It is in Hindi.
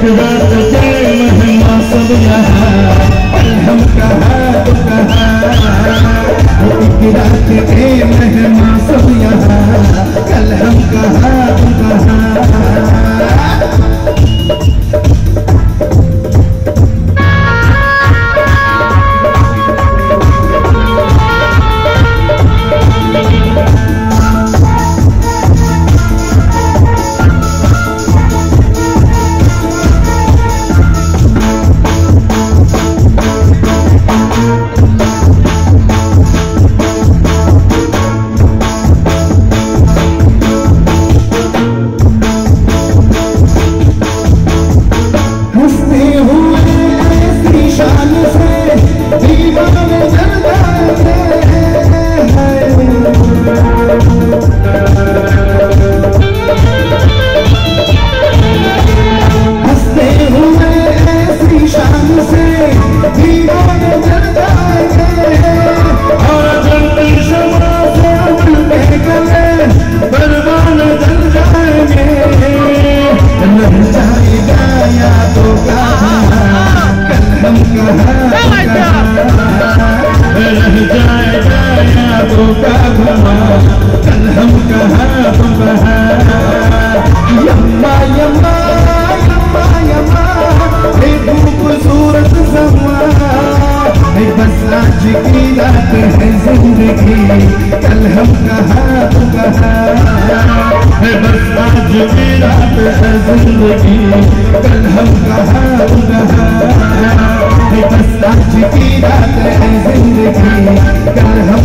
जज्बात महिमा सब सब तो का भवा कल हम कहा तुम यम्मा यम्मा यम्मा यम्मा, हे खूबसूरत समा। बस आज की रात है ज़िंदगी, कल हम कहा तू बस आज की रात है ज़िंदगी, कल हम कहा तू बस आज की रात है ज़िंदगी, कल हम